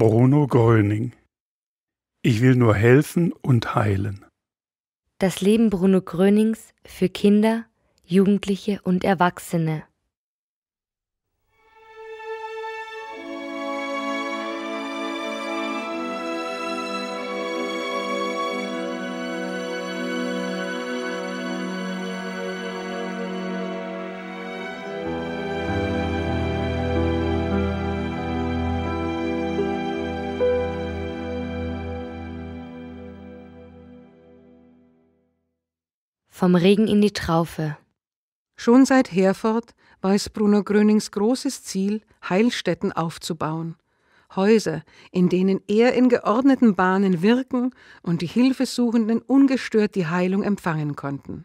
Bruno Gröning Ich will nur helfen und heilen. Das Leben Bruno Grönings für Kinder, Jugendliche und Erwachsene. Vom Regen in die Traufe. Schon seit Herford war es Bruno Grönings großes Ziel, Heilstätten aufzubauen. Häuser, in denen er in geordneten Bahnen wirken und die Hilfesuchenden ungestört die Heilung empfangen konnten.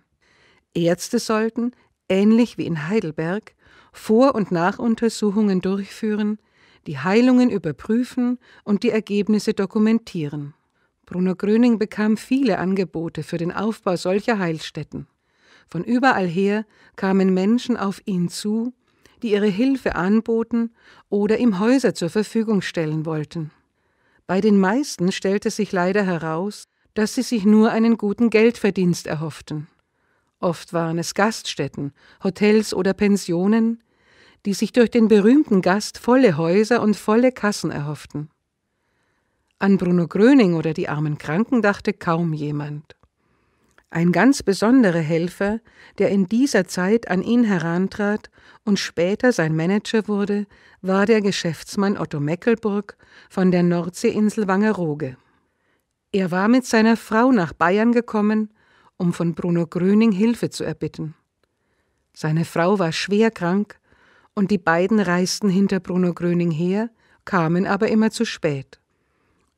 Ärzte sollten, ähnlich wie in Heidelberg, Vor- und Nachuntersuchungen durchführen, die Heilungen überprüfen und die Ergebnisse dokumentieren. Bruno Gröning bekam viele Angebote für den Aufbau solcher Heilstätten. Von überall her kamen Menschen auf ihn zu, die ihre Hilfe anboten oder ihm Häuser zur Verfügung stellen wollten. Bei den meisten stellte sich leider heraus, dass sie sich nur einen guten Geldverdienst erhofften. Oft waren es Gaststätten, Hotels oder Pensionen, die sich durch den berühmten Gast volle Häuser und volle Kassen erhofften. An Bruno Gröning oder die armen Kranken dachte kaum jemand. Ein ganz besonderer Helfer, der in dieser Zeit an ihn herantrat und später sein Manager wurde, war der Geschäftsmann Otto Meckelburg von der Nordseeinsel Wangerooge. Er war mit seiner Frau nach Bayern gekommen, um von Bruno Gröning Hilfe zu erbitten. Seine Frau war schwer krank und die beiden reisten hinter Bruno Gröning her, kamen aber immer zu spät.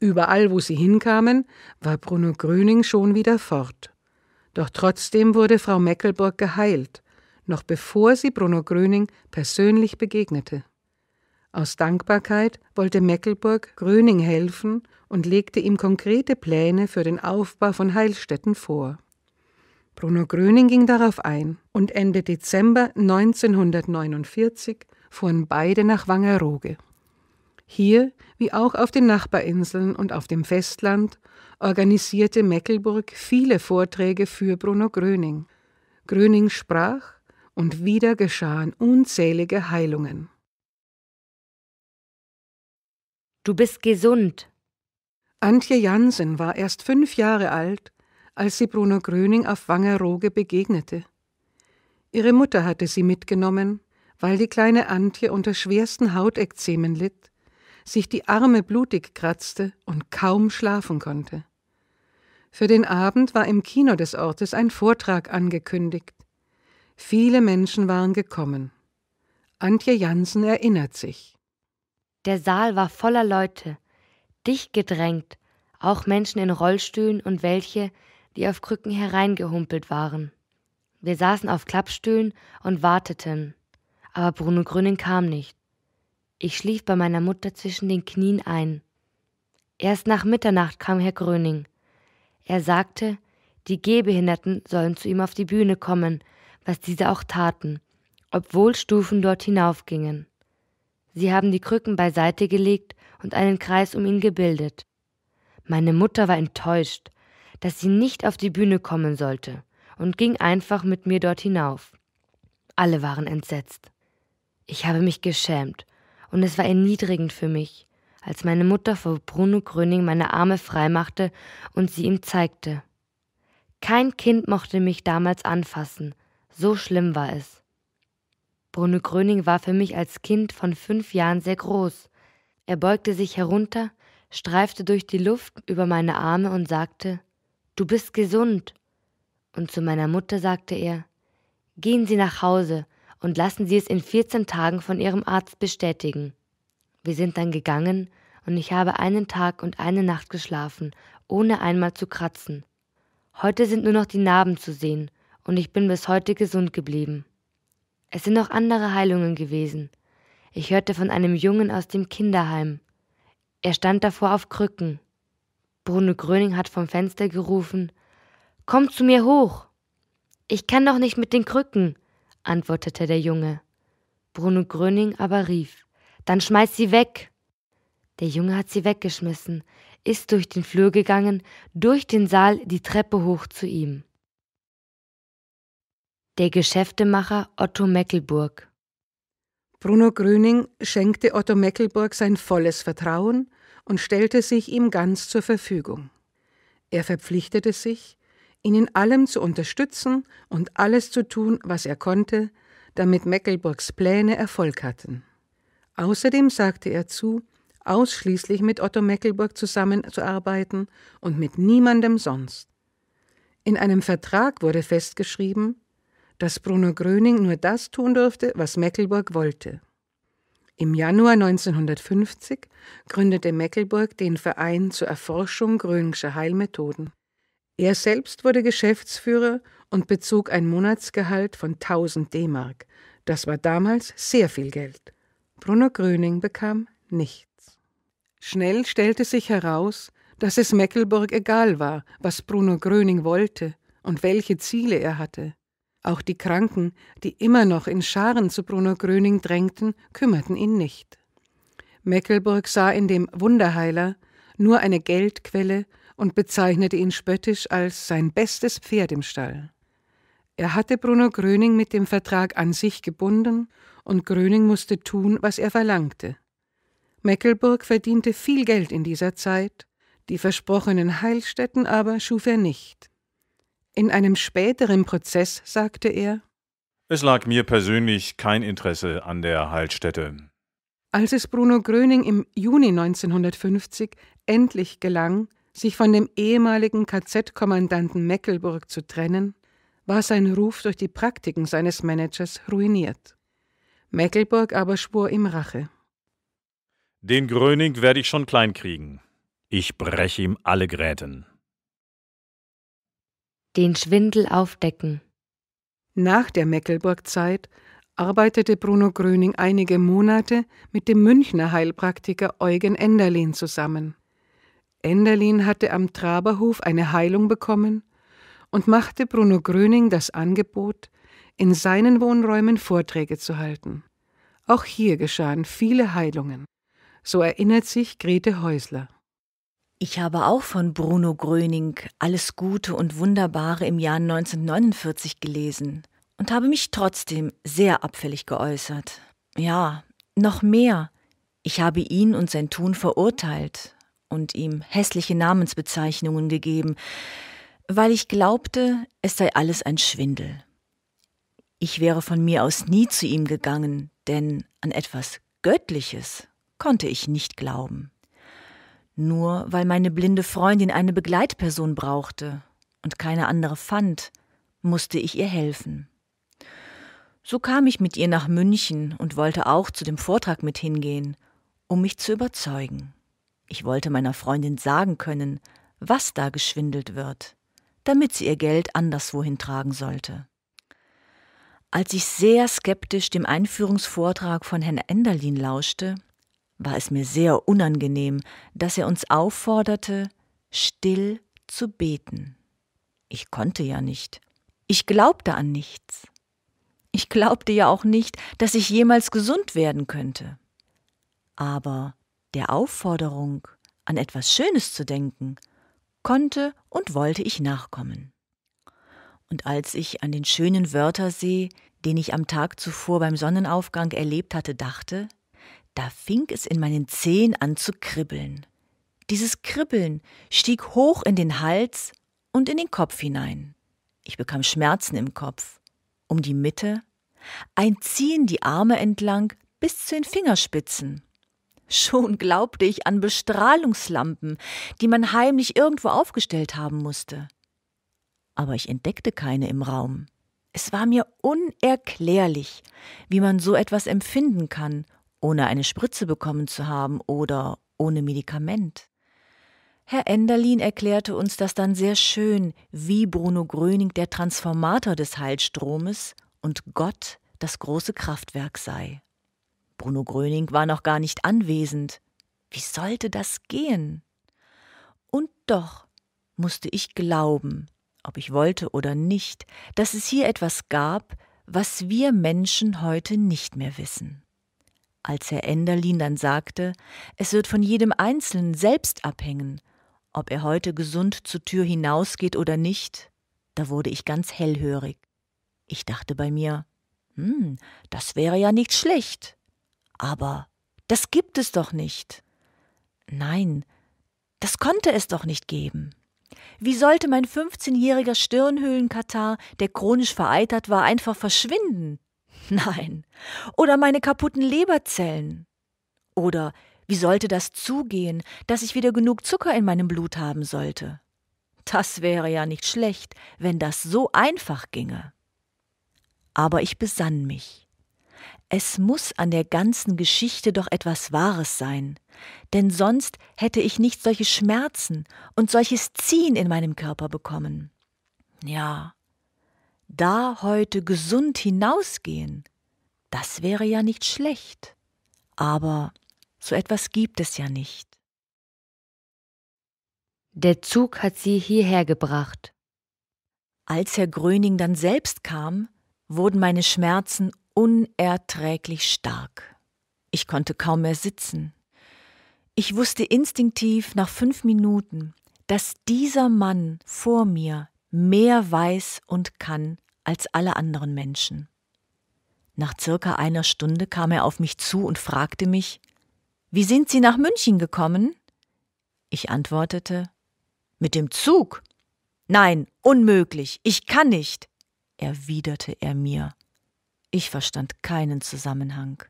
Überall, wo sie hinkamen, war Bruno Gröning schon wieder fort. Doch trotzdem wurde Frau Meckelburg geheilt, noch bevor sie Bruno Gröning persönlich begegnete. Aus Dankbarkeit wollte Meckelburg Gröning helfen und legte ihm konkrete Pläne für den Aufbau von Heilstätten vor. Bruno Gröning ging darauf ein und Ende Dezember 1949 fuhren beide nach Wangerooge. Hier, wie auch auf den Nachbarinseln und auf dem Festland, organisierte Meckelburg viele Vorträge für Bruno Gröning. Gröning sprach und wieder geschahen unzählige Heilungen. Du bist gesund. Antje Jansen war erst fünf Jahre alt, als sie Bruno Gröning auf Wangerooge begegnete. Ihre Mutter hatte sie mitgenommen, weil die kleine Antje unter schwersten Hautekzemen litt sich die Arme blutig kratzte und kaum schlafen konnte. Für den Abend war im Kino des Ortes ein Vortrag angekündigt. Viele Menschen waren gekommen. Antje Jansen erinnert sich. Der Saal war voller Leute, dicht gedrängt, auch Menschen in Rollstühlen und welche, die auf Krücken hereingehumpelt waren. Wir saßen auf Klappstühlen und warteten, aber Bruno Grüning kam nicht. Ich schlief bei meiner Mutter zwischen den Knien ein. Erst nach Mitternacht kam Herr Gröning. Er sagte, die Gehbehinderten sollen zu ihm auf die Bühne kommen, was diese auch taten, obwohl Stufen dort hinaufgingen. Sie haben die Krücken beiseite gelegt und einen Kreis um ihn gebildet. Meine Mutter war enttäuscht, dass sie nicht auf die Bühne kommen sollte, und ging einfach mit mir dort hinauf. Alle waren entsetzt. Ich habe mich geschämt und es war erniedrigend für mich, als meine Mutter vor Bruno Gröning meine Arme freimachte und sie ihm zeigte. Kein Kind mochte mich damals anfassen, so schlimm war es. Bruno Gröning war für mich als Kind von fünf Jahren sehr groß. Er beugte sich herunter, streifte durch die Luft über meine Arme und sagte, Du bist gesund. Und zu meiner Mutter sagte er, Gehen Sie nach Hause, und lassen Sie es in 14 Tagen von Ihrem Arzt bestätigen. Wir sind dann gegangen und ich habe einen Tag und eine Nacht geschlafen, ohne einmal zu kratzen. Heute sind nur noch die Narben zu sehen und ich bin bis heute gesund geblieben. Es sind auch andere Heilungen gewesen. Ich hörte von einem Jungen aus dem Kinderheim. Er stand davor auf Krücken. Bruno Gröning hat vom Fenster gerufen: Komm zu mir hoch! Ich kann doch nicht mit den Krücken antwortete der Junge. Bruno Gröning aber rief, dann schmeiß sie weg. Der Junge hat sie weggeschmissen, ist durch den Flur gegangen, durch den Saal die Treppe hoch zu ihm. Der Geschäftemacher Otto Meckelburg Bruno Gröning schenkte Otto Meckelburg sein volles Vertrauen und stellte sich ihm ganz zur Verfügung. Er verpflichtete sich, ihn in allem zu unterstützen und alles zu tun, was er konnte, damit Meckelburgs Pläne Erfolg hatten. Außerdem sagte er zu, ausschließlich mit Otto Meckelburg zusammenzuarbeiten und mit niemandem sonst. In einem Vertrag wurde festgeschrieben, dass Bruno Gröning nur das tun durfte, was Meckelburg wollte. Im Januar 1950 gründete Meckelburg den Verein zur Erforschung gröningscher Heilmethoden. Er selbst wurde Geschäftsführer und bezog ein Monatsgehalt von 1000 D-Mark. Das war damals sehr viel Geld. Bruno Gröning bekam nichts. Schnell stellte sich heraus, dass es Meckelburg egal war, was Bruno Gröning wollte und welche Ziele er hatte. Auch die Kranken, die immer noch in Scharen zu Bruno Gröning drängten, kümmerten ihn nicht. Meckelburg sah in dem Wunderheiler nur eine Geldquelle und bezeichnete ihn spöttisch als sein bestes Pferd im Stall. Er hatte Bruno Gröning mit dem Vertrag an sich gebunden und Gröning musste tun, was er verlangte. Meckelburg verdiente viel Geld in dieser Zeit, die versprochenen Heilstätten aber schuf er nicht. In einem späteren Prozess sagte er Es lag mir persönlich kein Interesse an der Heilstätte. Als es Bruno Gröning im Juni 1950 endlich gelang, sich von dem ehemaligen KZ-Kommandanten Meckelburg zu trennen, war sein Ruf durch die Praktiken seines Managers ruiniert. Meckelburg aber schwor ihm Rache. Den Gröning werde ich schon klein kriegen. Ich breche ihm alle Gräten den Schwindel aufdecken. Nach der Meckelburg-Zeit arbeitete Bruno Gröning einige Monate mit dem Münchner Heilpraktiker Eugen Enderlin zusammen. Enderlin hatte am Traberhof eine Heilung bekommen und machte Bruno Gröning das Angebot, in seinen Wohnräumen Vorträge zu halten. Auch hier geschahen viele Heilungen. So erinnert sich Grete Häusler. Ich habe auch von Bruno Gröning Alles Gute und Wunderbare im Jahr 1949 gelesen und habe mich trotzdem sehr abfällig geäußert. Ja, noch mehr. Ich habe ihn und sein Tun verurteilt und ihm hässliche Namensbezeichnungen gegeben, weil ich glaubte, es sei alles ein Schwindel. Ich wäre von mir aus nie zu ihm gegangen, denn an etwas Göttliches konnte ich nicht glauben nur weil meine blinde Freundin eine Begleitperson brauchte und keine andere fand, musste ich ihr helfen. So kam ich mit ihr nach München und wollte auch zu dem Vortrag mit hingehen, um mich zu überzeugen. Ich wollte meiner Freundin sagen können, was da geschwindelt wird, damit sie ihr Geld anderswohin tragen sollte. Als ich sehr skeptisch dem Einführungsvortrag von Herrn Enderlin lauschte, war es mir sehr unangenehm, dass er uns aufforderte, still zu beten. Ich konnte ja nicht. Ich glaubte an nichts. Ich glaubte ja auch nicht, dass ich jemals gesund werden könnte. Aber der Aufforderung, an etwas Schönes zu denken, konnte und wollte ich nachkommen. Und als ich an den schönen Wörtersee, den ich am Tag zuvor beim Sonnenaufgang erlebt hatte, dachte, da fing es in meinen Zehen an zu kribbeln. Dieses Kribbeln stieg hoch in den Hals und in den Kopf hinein. Ich bekam Schmerzen im Kopf. Um die Mitte ein Ziehen die Arme entlang bis zu den Fingerspitzen. Schon glaubte ich an Bestrahlungslampen, die man heimlich irgendwo aufgestellt haben musste. Aber ich entdeckte keine im Raum. Es war mir unerklärlich, wie man so etwas empfinden kann ohne eine Spritze bekommen zu haben oder ohne Medikament. Herr Enderlin erklärte uns das dann sehr schön, wie Bruno Gröning der Transformator des Heilstromes und Gott das große Kraftwerk sei. Bruno Gröning war noch gar nicht anwesend. Wie sollte das gehen? Und doch musste ich glauben, ob ich wollte oder nicht, dass es hier etwas gab, was wir Menschen heute nicht mehr wissen Als Herr Enderlin dann sagte, es wird von jedem Einzelnen selbst abhängen, ob er heute gesund zur Tür hinausgeht oder nicht, da wurde ich ganz hellhörig. Ich dachte bei mir, hm, das wäre ja nicht schlecht. Aber das gibt es doch nicht. Nein, das konnte es doch nicht geben. Wie sollte mein 15-jähriger Stirnhöhlenkatar, der chronisch vereitert war, einfach verschwinden? Nein. Oder meine kaputten Leberzellen? Oder wie sollte das zugehen, dass ich wieder genug Zucker in meinem Blut haben sollte? Das wäre ja nicht schlecht, wenn das so einfach ginge. Aber ich besann mich. Es muss an der ganzen Geschichte doch etwas Wahres sein, denn sonst hätte ich nicht solche Schmerzen und solches Ziehen in meinem Körper bekommen. Ja, da heute gesund hinausgehen, das wäre ja nicht schlecht. Aber so etwas gibt es ja nicht. Der Zug hat sie hierher gebracht. Als Herr Gröning dann selbst kam, wurden meine Schmerzen unerträglich stark. Ich konnte kaum mehr sitzen. Ich wusste instinktiv nach fünf Minuten, dass dieser Mann vor mir mehr weiß und kann als alle anderen Menschen. Nach circa einer Stunde kam er auf mich zu und fragte mich, wie sind Sie nach München gekommen? Ich antwortete Mit dem Zug. Nein, unmöglich, ich kann nicht, erwiderte er mir. Ich verstand keinen Zusammenhang.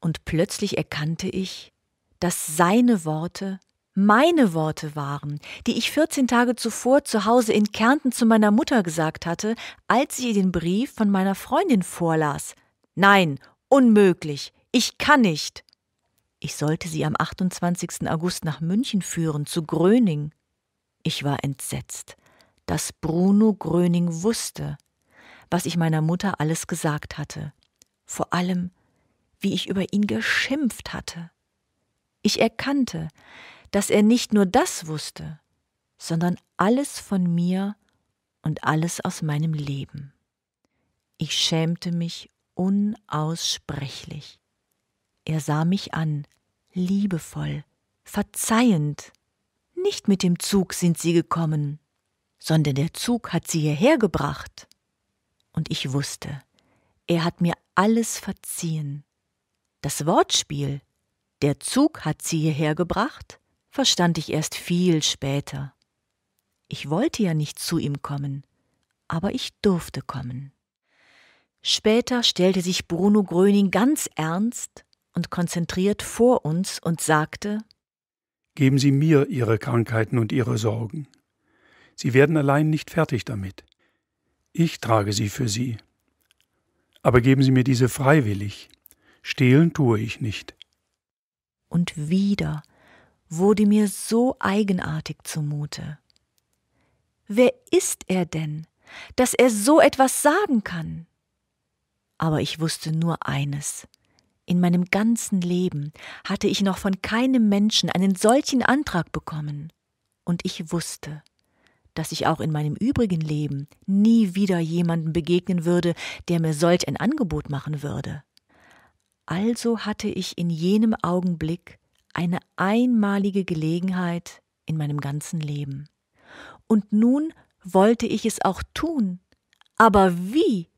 Und plötzlich erkannte ich, dass seine Worte meine Worte waren, die ich 14 Tage zuvor zu Hause in Kärnten zu meiner Mutter gesagt hatte, als sie ihr den Brief von meiner Freundin vorlas. Nein, unmöglich, ich kann nicht. Ich sollte sie am 28. August nach München führen, zu Gröning. Ich war entsetzt, dass Bruno Gröning wusste, was ich meiner Mutter alles gesagt hatte, vor allem, wie ich über ihn geschimpft hatte. Ich erkannte, dass er nicht nur das wusste, sondern alles von mir und alles aus meinem Leben. Ich schämte mich unaussprechlich. Er sah mich an, liebevoll, verzeihend. Nicht mit dem Zug sind sie gekommen, sondern der Zug hat sie hierher gebracht. Und ich wusste, er hat mir alles verziehen. Das Wortspiel, der Zug hat sie hierher gebracht, verstand ich erst viel später. Ich wollte ja nicht zu ihm kommen, aber ich durfte kommen. Später stellte sich Bruno Gröning ganz ernst und konzentriert vor uns und sagte Geben Sie mir Ihre Krankheiten und Ihre Sorgen. Sie werden allein nicht fertig damit. Ich trage sie für Sie. Aber geben Sie mir diese freiwillig. Stehlen tue ich nicht. Und wieder wurde mir so eigenartig zumute. Wer ist er denn, dass er so etwas sagen kann? Aber ich wusste nur eines. In meinem ganzen Leben hatte ich noch von keinem Menschen einen solchen Antrag bekommen. Und ich wusste, dass ich auch in meinem übrigen Leben nie wieder jemandem begegnen würde, der mir solch ein Angebot machen würde. Also hatte ich in jenem Augenblick eine einmalige Gelegenheit in meinem ganzen Leben. Und nun wollte ich es auch tun. Aber wie?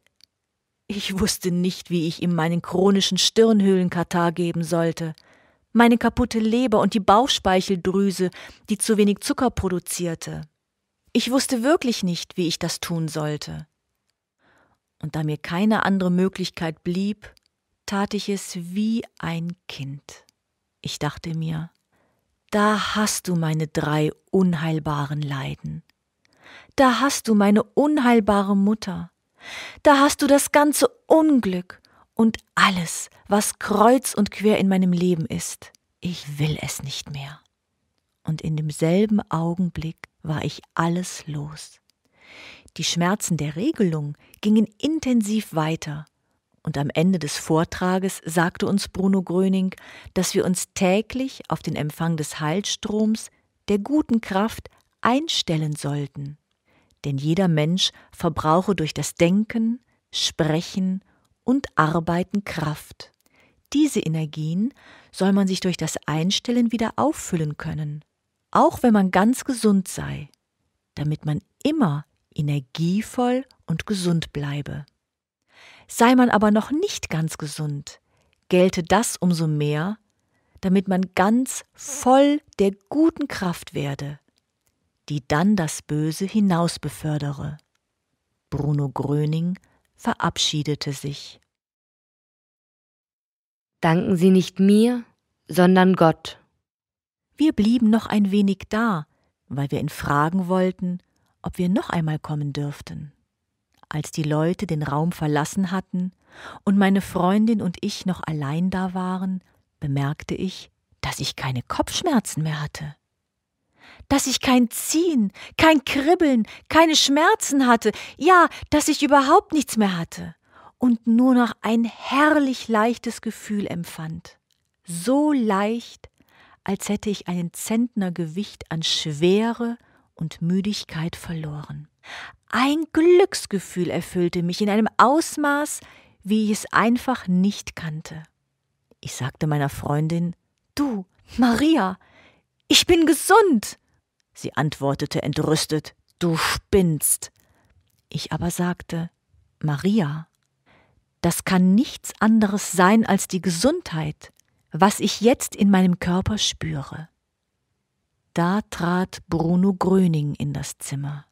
Ich wusste nicht, wie ich ihm meinen chronischen Stirnhöhlenkatar geben sollte, meine kaputte Leber und die Bauchspeicheldrüse, die zu wenig Zucker produzierte. Ich wusste wirklich nicht, wie ich das tun sollte. Und da mir keine andere Möglichkeit blieb, tat ich es wie ein Kind. Ich dachte mir, da hast du meine drei unheilbaren Leiden. Da hast du meine unheilbare Mutter. Da hast du das ganze Unglück und alles, was kreuz und quer in meinem Leben ist. Ich will es nicht mehr. Und in demselben Augenblick war ich alles los. Die Schmerzen der Regelung gingen intensiv weiter, und am Ende des Vortrages sagte uns Bruno Gröning, dass wir uns täglich auf den Empfang des Heilstroms, der guten Kraft, einstellen sollten denn jeder Mensch verbrauche durch das Denken, Sprechen und Arbeiten Kraft. diese Energien soll man sich durch das Einstellen wieder auffüllen können, auch wenn man ganz gesund sei, damit man immer energievoll und gesund bleibe. Sei man aber noch nicht ganz gesund, gelte das umso mehr, damit man ganz voll der guten Kraft werde, die dann das Böse hinaus befördere. Bruno Gröning verabschiedete sich. Danken Sie nicht mir, sondern Gott. Wir blieben noch ein wenig da, weil wir ihn fragen wollten, ob wir noch einmal kommen dürften. Als die Leute den Raum verlassen hatten und meine Freundin und ich noch allein da waren, bemerkte ich, dass ich keine Kopfschmerzen mehr hatte. Dass ich kein Ziehen, kein Kribbeln, keine Schmerzen hatte, ja, dass ich überhaupt nichts mehr hatte und nur noch ein herrlich leichtes Gefühl empfand. So leicht, als hätte ich einen Zentner Gewicht an Schwere und Müdigkeit verloren. Ein Glücksgefühl erfüllte mich in einem Ausmaß, wie ich es einfach nicht kannte. Ich sagte meiner Freundin, Du, Maria, ich bin gesund. Sie antwortete entrüstet, Du spinnst. Ich aber sagte, Maria, das kann nichts anderes sein als die Gesundheit, was ich jetzt in meinem Körper spüre. Da trat Bruno Gröning in das Zimmer.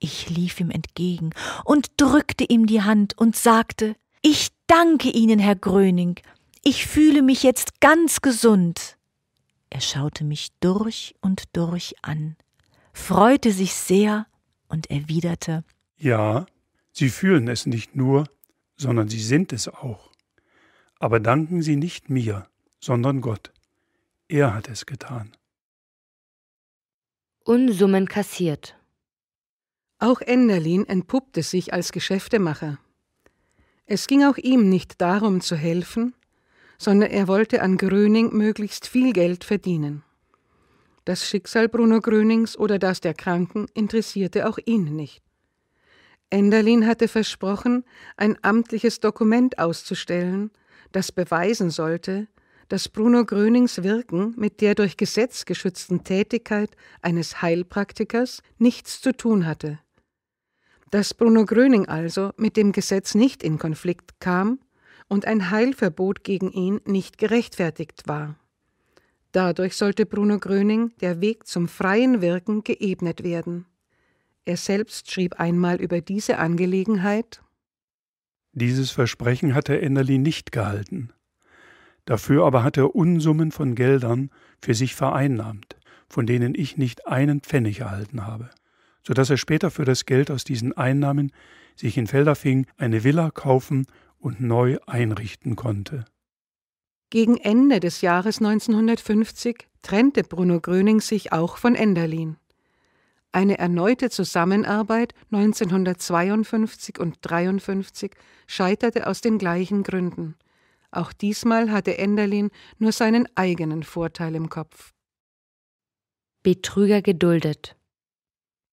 Ich lief ihm entgegen und drückte ihm die Hand und sagte, ich danke Ihnen, Herr Gröning, ich fühle mich jetzt ganz gesund. Er schaute mich durch und durch an, freute sich sehr und erwiderte Ja, Sie fühlen es nicht nur, sondern Sie sind es auch. Aber danken Sie nicht mir, sondern Gott. Er hat es getan. Unsummen kassiert. Auch Enderlin entpuppte sich als Geschäftemacher. Es ging auch ihm nicht darum zu helfen, sondern er wollte an Gröning möglichst viel Geld verdienen. Das Schicksal Bruno Grönings oder das der Kranken interessierte auch ihn nicht. Enderlin hatte versprochen, ein amtliches Dokument auszustellen, das beweisen sollte, dass Bruno Grönings Wirken mit der durch Gesetz geschützten Tätigkeit eines Heilpraktikers nichts zu tun hatte. Dass Bruno Gröning also mit dem Gesetz nicht in Konflikt kam und ein Heilverbot gegen ihn nicht gerechtfertigt war. Dadurch sollte Bruno Gröning der Weg zum freien Wirken geebnet werden. Er selbst schrieb einmal über diese Angelegenheit Dieses Versprechen hatte Ennerlin nicht gehalten. Dafür aber hat er Unsummen von Geldern für sich vereinnahmt, von denen ich nicht einen Pfennig erhalten habe, so dass er später für das Geld aus diesen Einnahmen sich in Felderfing eine Villa kaufen und neu einrichten konnte. Gegen Ende des Jahres 1950 trennte Bruno Gröning sich auch von Enderlin. Eine erneute Zusammenarbeit 1952 und 1953 scheiterte aus den gleichen Gründen. Auch diesmal hatte Enderlin nur seinen eigenen Vorteil im Kopf. Betrüger geduldet.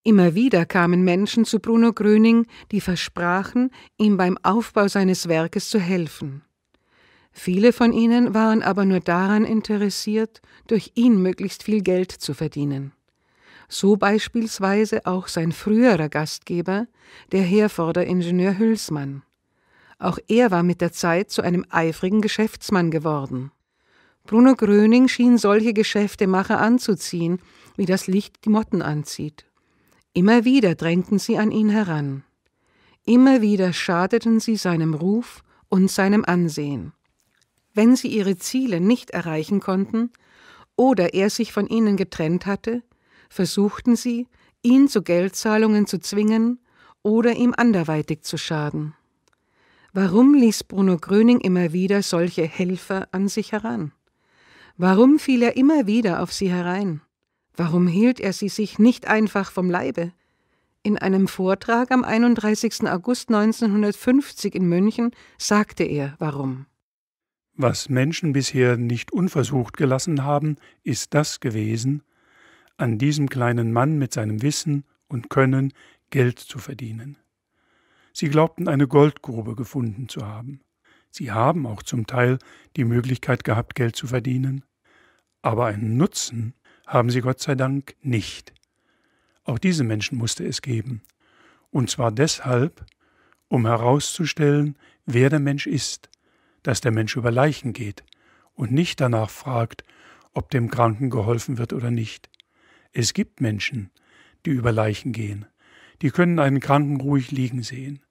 Immer wieder kamen Menschen zu Bruno Gröning, die versprachen, ihm beim Aufbau seines Werkes zu helfen. Viele von ihnen waren aber nur daran interessiert, durch ihn möglichst viel Geld zu verdienen. So beispielsweise auch sein früherer Gastgeber, der Herforder Ingenieur Hülsmann. Auch er war mit der Zeit zu einem eifrigen Geschäftsmann geworden. Bruno Gröning schien solche Geschäftemacher anzuziehen, wie das Licht die Motten anzieht. Immer wieder drängten sie an ihn heran. Immer wieder schadeten sie seinem Ruf und seinem Ansehen. Wenn sie ihre Ziele nicht erreichen konnten oder er sich von ihnen getrennt hatte, versuchten sie, ihn zu Geldzahlungen zu zwingen oder ihm anderweitig zu schaden. Warum ließ Bruno Gröning immer wieder solche Helfer an sich heran? Warum fiel er immer wieder auf sie herein? Warum hielt er sie sich nicht einfach vom Leibe? In einem Vortrag am 31. August 1950 in München sagte er warum. Was Menschen bisher nicht unversucht gelassen haben, ist das gewesen, an diesem kleinen Mann mit seinem Wissen und Können Geld zu verdienen. Sie glaubten eine Goldgrube gefunden zu haben. Sie haben auch zum Teil die Möglichkeit gehabt, Geld zu verdienen, aber einen Nutzen haben sie Gott sei Dank nicht. Auch diese Menschen musste es geben. Und zwar deshalb, um herauszustellen, wer der Mensch ist, dass der Mensch über Leichen geht und nicht danach fragt, ob dem Kranken geholfen wird oder nicht. Es gibt Menschen, die über Leichen gehen, die können einen Kranken ruhig liegen sehen.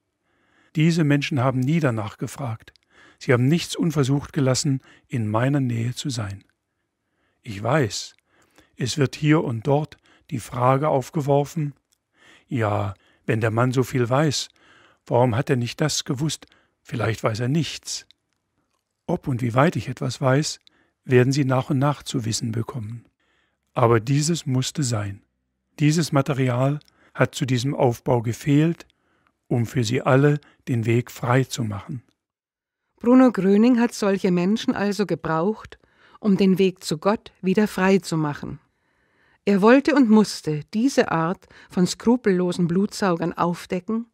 Diese Menschen haben nie danach gefragt, sie haben nichts unversucht gelassen, in meiner Nähe zu sein. Ich weiß, es wird hier und dort die Frage aufgeworfen, ja, wenn der Mann so viel weiß, warum hat er nicht das gewusst, vielleicht weiß er nichts. Ob und wie weit ich etwas weiß, werden Sie nach und nach zu wissen bekommen. Aber dieses musste sein. Dieses Material hat zu diesem Aufbau gefehlt, um für sie alle den Weg frei zu machen. Bruno Gröning hat solche Menschen also gebraucht, um den Weg zu Gott wieder frei zu machen. Er wollte und musste diese Art von skrupellosen Blutsaugern aufdecken,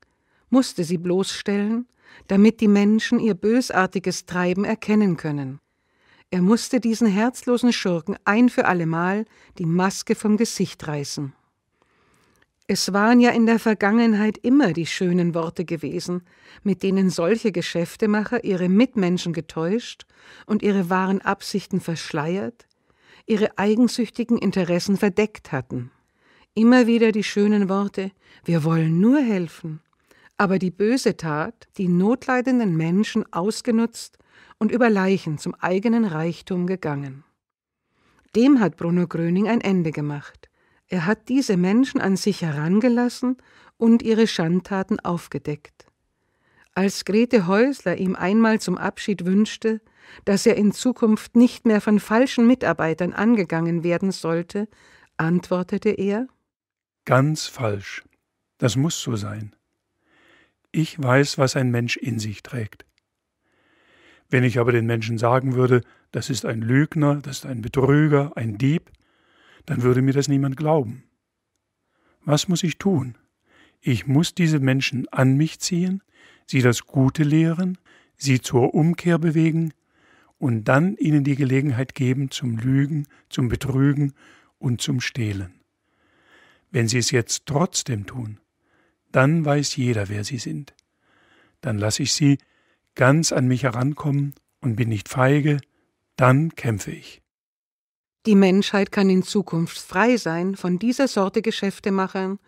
musste sie bloßstellen, damit die Menschen ihr bösartiges Treiben erkennen können. Er musste diesen herzlosen Schurken ein für allemal die Maske vom Gesicht reißen. Es waren ja in der Vergangenheit immer die schönen Worte gewesen, mit denen solche Geschäftemacher ihre Mitmenschen getäuscht und ihre wahren Absichten verschleiert, ihre eigensüchtigen Interessen verdeckt hatten. Immer wieder die schönen Worte Wir wollen nur helfen, aber die böse Tat, die notleidenden Menschen ausgenutzt und über Leichen zum eigenen Reichtum gegangen. Dem hat Bruno Gröning ein Ende gemacht. Er hat diese Menschen an sich herangelassen und ihre Schandtaten aufgedeckt. Als Grete Häusler ihm einmal zum Abschied wünschte, dass er in Zukunft nicht mehr von falschen Mitarbeitern angegangen werden sollte, antwortete er Ganz falsch. Das muss so sein. Ich weiß, was ein Mensch in sich trägt. Wenn ich aber den Menschen sagen würde, das ist ein Lügner, das ist ein Betrüger, ein Dieb, dann würde mir das niemand glauben. Was muss ich tun? Ich muss diese Menschen an mich ziehen, sie das Gute lehren, sie zur Umkehr bewegen und dann ihnen die Gelegenheit geben zum Lügen, zum Betrügen und zum Stehlen. Wenn sie es jetzt trotzdem tun, dann weiß jeder, wer sie sind. Dann lasse ich sie ganz an mich herankommen und bin nicht feige, dann kämpfe ich. Die Menschheit kann in Zukunft frei sein von dieser Sorte Geschäftemachern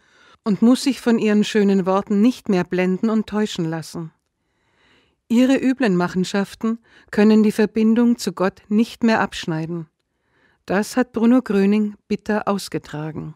und muss sich von ihren schönen Worten nicht mehr blenden und täuschen lassen. Ihre üblen Machenschaften können die Verbindung zu Gott nicht mehr abschneiden. Das hat Bruno Gröning bitter ausgetragen.